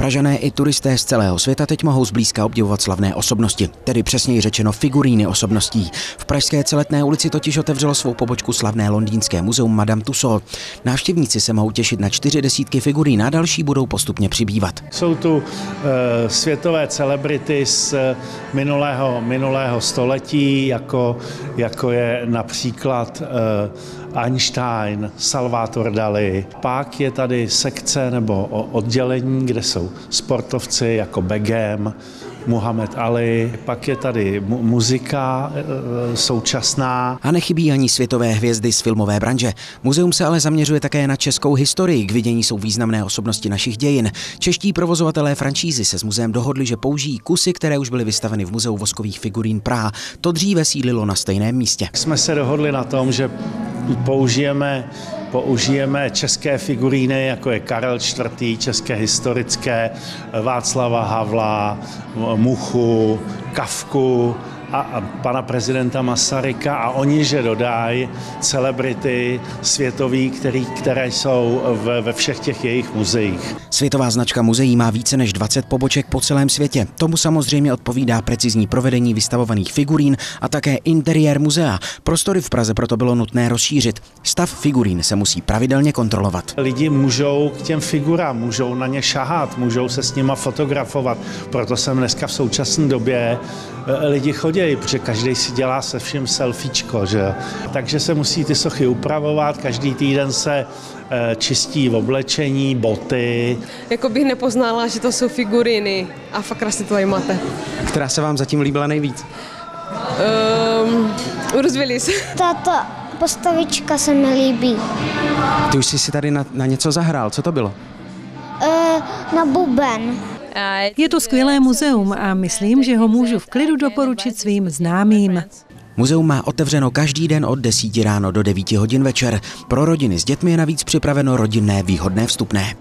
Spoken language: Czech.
Pražané i turisté z celého světa teď mohou zblízka obdivovat slavné osobnosti, tedy přesněji řečeno figuríny osobností. V Pražské celetné ulici totiž otevřelo svou pobočku slavné londýnské muzeum Madame Tussauds. Návštěvníci se mohou těšit na čtyři desítky figurín a další budou postupně přibývat. Jsou tu uh, světové celebrity z minulého, minulého století, jako, jako je například uh, Einstein, Salvator Dali. Pak je tady sekce nebo oddělení, kde jsou sportovci jako Begem, Muhammad Ali, pak je tady mu- muzika e, současná. A nechybí ani světové hvězdy z filmové branže. Muzeum se ale zaměřuje také na českou historii. K vidění jsou významné osobnosti našich dějin. Čeští provozovatelé franšízy se s muzeem dohodli, že použijí kusy, které už byly vystaveny v Muzeu voskových figurín Praha. To dříve sídlilo na stejném místě. Jsme se dohodli na tom, že použijeme použijeme české figuríny, jako je Karel IV., české historické, Václava Havla, Muchu, Kavku, a pana prezidenta Masaryka a oni, že dodají celebrity světový, který, které jsou ve, ve všech těch jejich muzeích. Světová značka muzeí má více než 20 poboček po celém světě. Tomu samozřejmě odpovídá precizní provedení vystavovaných figurín a také interiér muzea. Prostory v Praze proto bylo nutné rozšířit. Stav figurín se musí pravidelně kontrolovat. Lidi můžou k těm figurám, můžou na ně šahat, můžou se s nima fotografovat. Proto jsem dneska v současné době lidi chodí, protože každý si dělá se vším selfiečko, že Takže se musí ty sochy upravovat, každý týden se eh, čistí v oblečení, boty. Jako bych nepoznala, že to jsou figuriny a fakt krásně to máte. Která se vám zatím líbila nejvíc? Um, rozvěli se. Tato postavička se mi líbí. Ty už jsi si tady na, na něco zahrál, co to bylo? E, na buben. Je to skvělé muzeum a myslím, že ho můžu v klidu doporučit svým známým. Muzeum má otevřeno každý den od 10 ráno do 9 hodin večer. Pro rodiny s dětmi je navíc připraveno rodinné výhodné vstupné.